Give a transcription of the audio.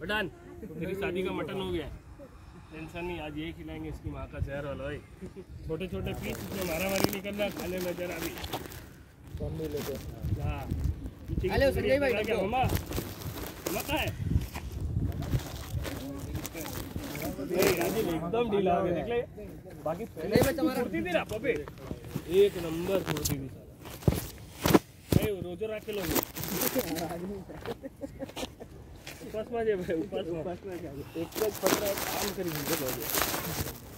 पठान तेरी शादी का मटन हो गया। टेंशन नहीं आज यही खिलाएँगे इसकी माँ का जहर वाला भाई छोटे छोटे पीस इसमें मारा मारी नहीं करना खाने में जरा भी। कम नहीं लेते हाँ हेलो, संजय भाई, खिला के देखो। मामा। मामा है? राजीव एकदम ढीला हो गया देख ले। बाकी पहले भाई, तुम्हारा- फुर्ती थी ना पपे एक नंबर फुर्ती थी रोजो राख के लोग उपास में जे भाई उपास में एक काम करी मुझे लोग